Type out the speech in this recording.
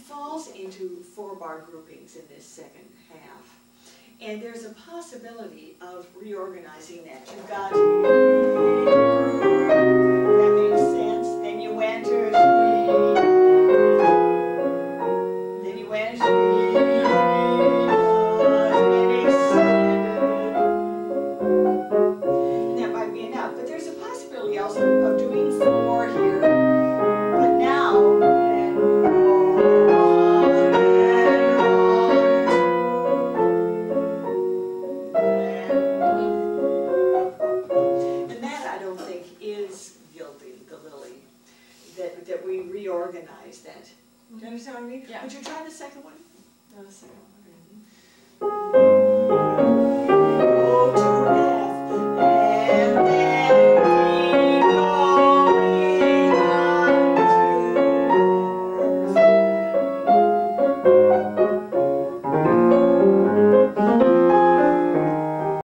falls into four-bar groupings in this second half. And there's a possibility of reorganizing that. You've got that makes sense. Then you enter. Then you enter. Is guilty, the lily, that, that we reorganize that. Do you understand what I mean? Yeah. Would you try the second one? No, so-